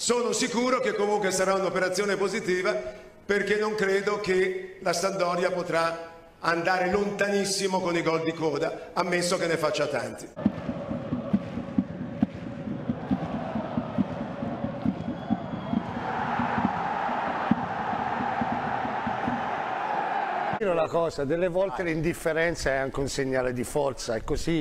sono sicuro che comunque sarà un'operazione positiva perché non credo che la Sandoria potrà andare lontanissimo con i gol di coda, ammesso che ne faccia tanti. Una cosa, delle volte l'indifferenza è anche un segnale di forza e così